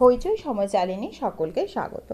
হইচই সময় চালিয়ে সকলকে স্বাগত।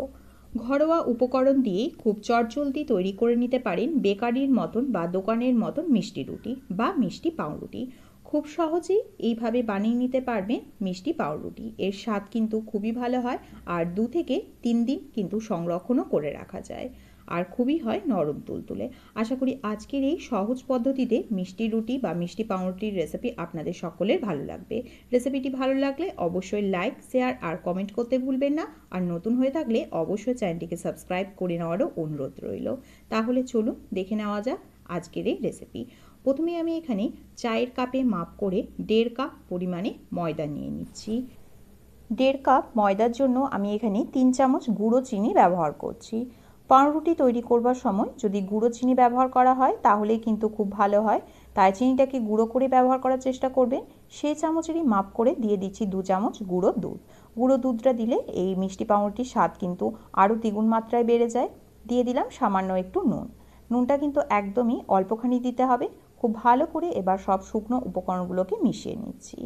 ঘরোয়া উপকরণ দিয়ে খুব চটজলদি তৈরি করে নিতে পারেন বেকারির মতন বা দোকানের মতন মিষ্টি রুটি বা মিষ্টি পাউরুটি। খুব সহজেই এইভাবে বানিয়ে নিতে পারবেন মিষ্টি পাউরুটি। এর স্বাদ কিন্তু খুবই ভালো হয় আর দু থেকে তিন দিন কিন্তু সংরক্ষণও করে রাখা যায়। আর খুবই হয় নরম তুলতুলে। আশা করি আজকের এই সহজ পদ্ধতিতে মিষ্টি রুটি বা মিষ্টি পাউরুটির রেসিপি আপনাদের সকলের ভালো লাগবে। রেসিপিটি ভালো লাগলে অবশ্যই লাইক শেয়ার আর কমেন্ট করতে ভুলবেন না। আর নতুন হয়ে থাকলে অবশ্যই চ্যানেলটিকে সাবস্ক্রাইব করে নেওয়ারও অনুরোধ রইল। তাহলে চলুন দেখে নেওয়া যাক আজকের এই রেসিপি প্রথমে আমি এখানে চায়ের কাপে মাপ করে দেড় কাপ পরিমাণে ময়দা নিয়ে নিচ্ছি। দেড় কাপ ময়দার জন্য আমি এখানে তিন চামচ গুঁড়ো চিনি ব্যবহার করছি। পাউরুটি তৈরি করবার সময় যদি গুঁড়ো চিনি ব্যবহার করা হয় তাহলে কিন্তু খুব ভালো হয়। তাই চিনিটাকে গুঁড়ো করে ব্যবহার করার চেষ্টা করবেন। সেই চামচেরই মাপ করে দিয়ে দিচ্ছি দু চামচ গুঁড়ো দুধ। গুঁড়ো দুধটা দিলে এই মিষ্টি পাউরুটির স্বাদ কিন্তু আরও দ্বিগুণ মাত্রায় বেড়ে যায়। দিয়ে দিলাম সামান্য একটু নুন। নুনটা কিন্তু একদমই অল্পখানি দিতে হবে। খুব ভালো করে এবার সব শুকনো উপকরণগুলোকে মিশিয়ে নিচ্ছি।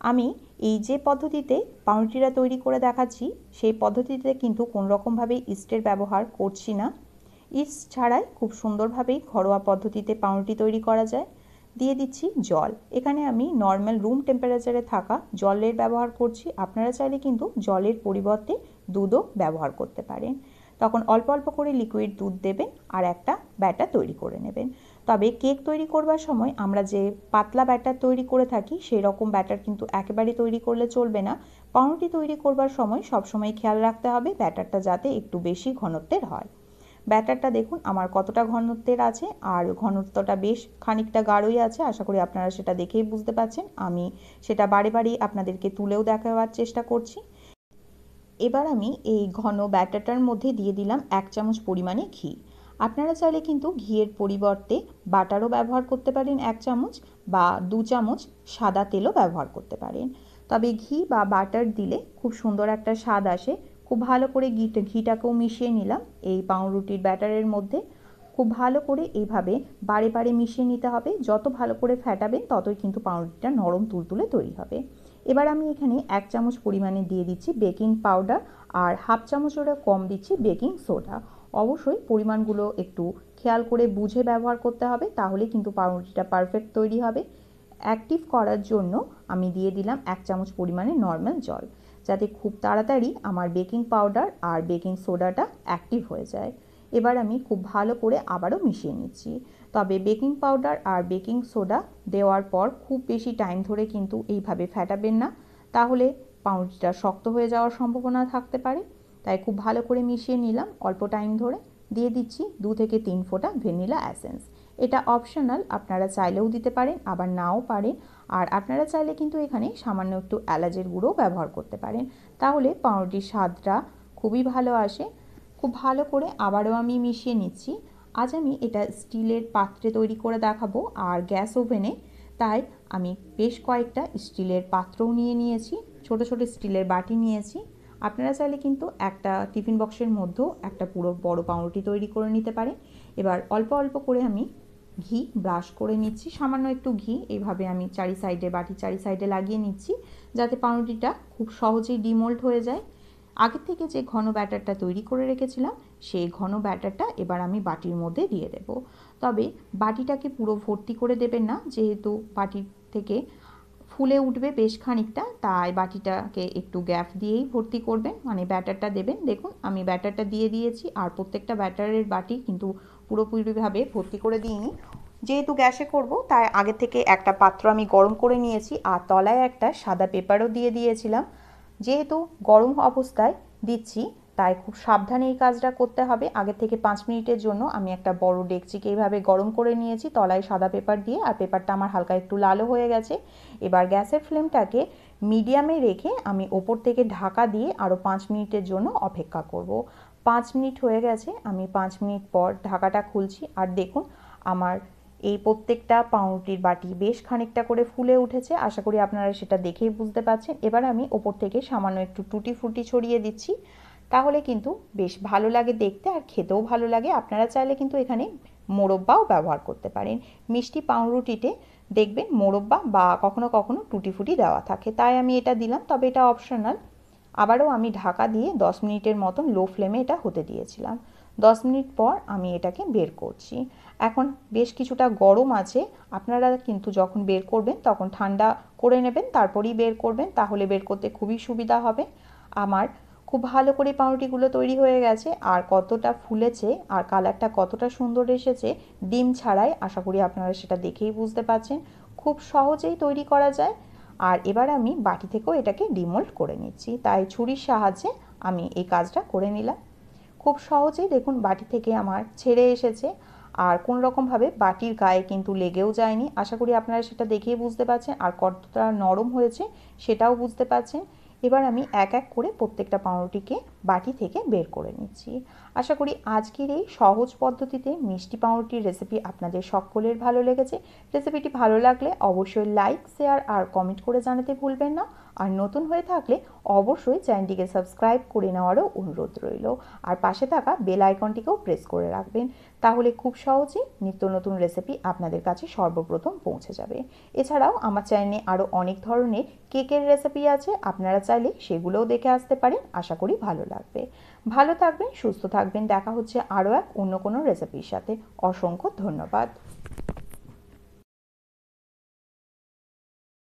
আমি এই যে পদ্ধতিতে পাউরুটিটা তৈরি করে দেখাচ্ছি, সেই পদ্ধতিতে কিন্তু কোন রকমভাবে ইস্টের ব্যবহার করছি না। ইস্ট ছাড়াই খুব সুন্দরভাবেই ঘরোয়া পদ্ধতিতে পাউরুটি তৈরি করা যায়। দিয়ে দিচ্ছি জল। এখানে আমি নর্মাল রুম টেম্পারেচারে থাকা জলের ব্যবহার করছি। আপনারা চাইলে কিন্তু জলের পরিবর্তে দুধও ব্যবহার করতে পারেন। তখন অল্প অল্প করে লিকুইড দুধ দেবেন আর একটা ব্যাটার তৈরি করে নেবেন। তবে কেক তৈরি করবার সময় আমরা যে পাতলা ব্যাটার তৈরি করে থাকি সেই রকম ব্যাটার কিন্তু একেবারে তৈরি করলে চলবে না। পাউরুটি তৈরি করবার সময় সবসময় খেয়াল রাখতে হবে ব্যাটারটা যাতে একটু বেশি ঘনত্বের হয়। ব্যাটারটা দেখুন, আমার কতটা ঘনত্বের আছে আর ঘনত্বটা বেশ খানিকটা গাঢ়ই আছে। আশা করি আপনারা সেটা দেখেই বুঝতে পারছেন। আমি সেটা বারে বারেই আপনাদেরকে তুলেও দেখাবার চেষ্টা করছি। এবার আমি এই ঘন ব্যাটারটার মধ্যে দিয়ে দিলাম এক চামচ পরিমাণে ঘি। আপনারা চাইলে কিন্তু ঘিয়ের পরিবর্তে বাটারও ব্যবহার করতে পারেন এক চামচ বা দু চামচ সাদা তেলও ব্যবহার করতে পারেন। তবে ঘি বা বাটার দিলে খুব সুন্দর একটা স্বাদ আসে। খুব ভালো করে ঘিটা ঘিটাকেও মিশিয়ে নিলাম এই পাউরুটির ব্যাটারের মধ্যে। খুব ভালো করে এইভাবে বারে বারে মিশিয়ে নিতে হবে। যত ভালো করে ফ্যাটাবেন ততই কিন্তু পাউরুটিটা নরম তুলতুলে তৈরি হবে। এবার আমি এখানে এক চামচ পরিমাণে দিয়ে দিচ্ছি বেকিং পাউডার আর হাফ চামচেরও কম দিচ্ছি বেকিং সোডা। অবশ্যই পরিমাণগুলো একটু খেয়াল করে বুঝে ব্যবহার করতে হবে, তাহলে কিন্তু পাউরুটিটা পারফেক্ট তৈরি হবে। অ্যাক্টিভ করার জন্য আমি দিয়ে দিলাম এক চামচ পরিমাণে নর্মাল জল, যাতে খুব তাড়াতাড়ি আমার বেকিং পাউডার আর বেকিং সোডাটা অ্যাক্টিভ হয়ে যায়। এবার আমি খুব ভালো করে আবারও মিশিয়ে নিচ্ছি। তবে বেকিং পাউডার আর বেকিং সোডা দেওয়ার পর খুব বেশি টাইম ধরে কিন্তু এইভাবে ফ্যাটাবেন না। তাহলে পাউরুটিটা শক্ত হয়ে যাওয়ার সম্ভাবনা থাকতে পারে। তাই খুব ভালো করে মিশিয়ে নিলাম। অল্প টাইম ধরে দিয়ে দিচ্ছি দু থেকে তিন ফোঁটা ভ্যানিলা অ্যাসেন্স এটা অপশনাল, আপনারা চাইলেও দিতে পারেন, আবার নাও পারেন। আর আপনারা চাইলে কিন্তু এখানে সামান্য একটু এলাচের গুঁড়ো ব্যবহার করতে পারেন। তাহলে পাউরুটির স্বাদটা খুবই ভালো আসে। খুব ভালো করে আবারও আমি মিশিয়ে নিচ্ছি। আজ আমি এটা স্টিলের পাত্রে তৈরি করে দেখাবো আর গ্যাস ওভেনে। তাই আমি বেশ কয়েকটা স্টিলের পাত্রও নিয়ে নিয়েছি, ছোট ছোট স্টিলের বাটি নিয়েছি। আপনারা চাইলে কিন্তু একটা টিফিন বক্সের মধ্যেও একটা পুরো বড় পাউরুটি তৈরি করে নিতে পারেন। এবার অল্প অল্প করে আমি ঘি ব্রাশ করে নিচ্ছি, সামান্য একটু ঘি। এইভাবে আমি চারি সাইডে, বাটি চারি সাইডে লাগিয়ে নিচ্ছি যাতে পাউরুটিটা খুব সহজেই ডিমোল্ট হয়ে যায়। আগের থেকে যে ঘন ব্যাটারটা তৈরি করে রেখেছিলাম, সেই ঘন ব্যাটারটা এবার আমি বাটির মধ্যে দিয়ে দেব। তবে বাটিটাকে পুরো ভর্তি করে দেবেন না, যেহেতু বাটির থেকে ফুলে উঠবে বেশ খানিকটা, তাই বাটিটাকে একটু গ্যাপ দিয়েই ভর্তি করবেন। মানে ব্যাটারটা দেবেন। দেখুন, আমি ব্যাটারটা দিয়ে দিয়েছি, আর প্রত্যেকটা ব্যাটারের বাটি কিন্তু পুরোপুরিভাবে ভর্তি করে দিইনি। যেহেতু গ্যাসে করব, তাই আগে থেকে একটা পাত্র আমি গরম করে নিয়েছি, আর তলায় একটা সাদা পেপারও দিয়ে দিয়েছিলাম। যেহেতু গরম অবস্থায় দিচ্ছি, তাই খুব সাবধানে এই কাজটা করতে হবে। আগে থেকে পাঁচ মিনিটের জন্য আমি একটা বড় ডেকচিকে এইভাবে গরম করে নিয়েছি, তলায় সাদা পেপার দিয়ে, আর পেপারটা আমার হালকা একটু লালও হয়ে গেছে। এবার গ্যাসের ফ্লেমটাকে মিডিয়ামে রেখে আমি ওপর থেকে ঢাকা দিয়ে আরও পাঁচ মিনিটের জন্য অপেক্ষা করব। পাঁচ মিনিট হয়ে গেছে, আমি পাঁচ মিনিট পর ঢাকাটা খুলছি। আর দেখুন, আমার এই প্রত্যেকটা পাউরুটির বাটি বেশ খানিকটা করে ফুলে উঠেছে। আশা করি আপনারা সেটা দেখেই বুঝতে পারছেন। এবার আমি ওপর থেকে সামান্য একটু টুটি ফুটি ছড়িয়ে দিচ্ছি। তাহলে কিন্তু বেশ ভালো লাগে দেখতে আর খেতেও ভালো লাগে। আপনারা চাইলে কিন্তু এখানে মোরব্বাও ব্যবহার করতে পারেন। মিষ্টি পাউরুটিতে দেখবেন মোরব্বা বা কখনো কখনো টুটি ফুটি দেওয়া থাকে। তাই আমি এটা দিলাম, তবে এটা অপশনাল। আবারও আমি ঢাকা দিয়ে দশ মিনিটের মতন লো ফ্লেমে এটা হতে দিয়েছিলাম। দশ মিনিট পর আমি এটাকে বের করছি। এখন বেশ কিছুটা গরম আছে। আপনারা কিন্তু যখন বের করবেন, তখন ঠান্ডা করে নেবেন, তারপরেই বের করবেন। তাহলে বের করতে খুবই সুবিধা হবে। আমার খুব ভালো করে পাউরুটিগুলো তৈরি হয়ে গেছে। আর কতটা ফুলেছে আর কালারটা কতটা সুন্দর এসেছে, ডিম ছাড়াই আশা করি আপনারা সেটা দেখেই বুঝতে পারছেন। খুব সহজেই তৈরি করা যায়। আর এবার আমি বাটি থেকেও এটাকে ডিমোল্ড করে নিচ্ছি। তাই ছুরির সাহায্যে আমি এই কাজটা করে নিলাম। খুব সহজেই দেখুন বাটি থেকে আমার ছেড়ে এসেছে। আর কোন রকমভাবে বাটির গায়ে কিন্তু লেগেও যায়নি। আশা করি আপনারা সেটা দেখেই বুঝতে পারছেন। আর কতটা নরম হয়েছে সেটাও বুঝতে পারছেন। এবার আমি এক এক করে প্রত্যেকটা পাউরুটিকে বাটি থেকে বের করে নিচ্ছি। আশা করি আজকের এই সহজ পদ্ধতিতে মিষ্টি পাউরুটির রেসিপি আপনাদের সকলের ভালো লেগেছে। রেসিপিটি ভালো লাগলে অবশ্যই লাইক শেয়ার আর কমেন্ট করে জানাতে ভুলবেন না। আর নতুন হয়ে থাকলে অবশ্যই চ্যানেলটিকে সাবস্ক্রাইব করে নেওয়ারও অনুরোধ রইল। আর পাশে থাকা বেল আইকনটিকেও প্রেস করে রাখবেন। তাহলে খুব সহজেই নিত্য নতুন রেসিপি আপনাদের কাছে সর্বপ্রথম পৌঁছে যাবে। এছাড়াও আমার চ্যানেলে আরও অনেক ধরনের কেকের রেসিপি আছে। আপনারা চাইলে সেগুলোও দেখে আসতে পারেন। আশা করি ভালো লাগবে। ভালো থাকবেন, সুস্থ থাকবেন। দেখা হচ্ছে আরও এক অন্য কোনো রেসিপির সাথে। অসংখ্য ধন্যবাদ।